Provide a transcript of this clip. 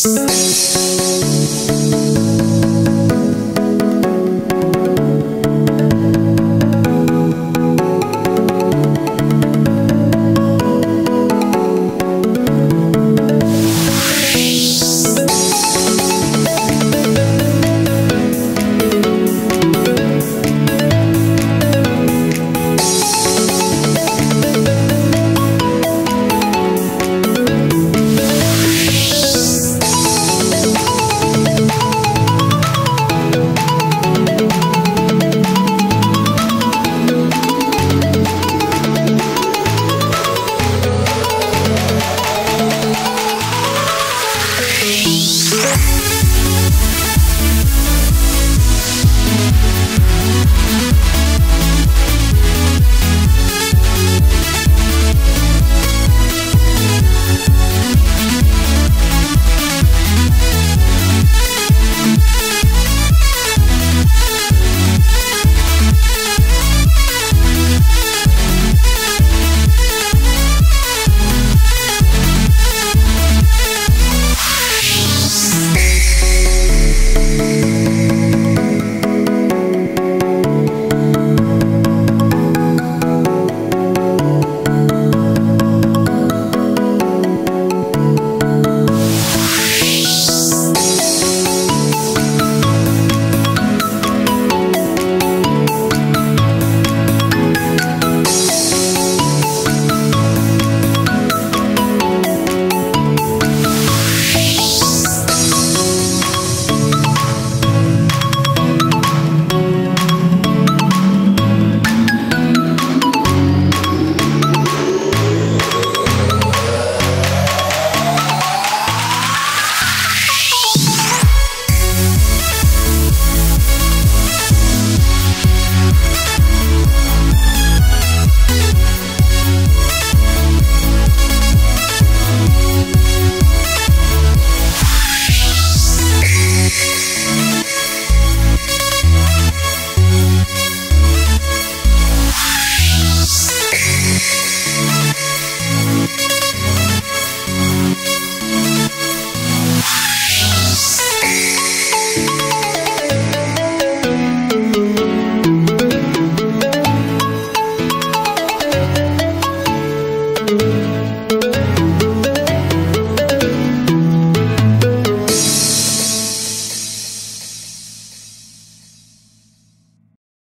Peace.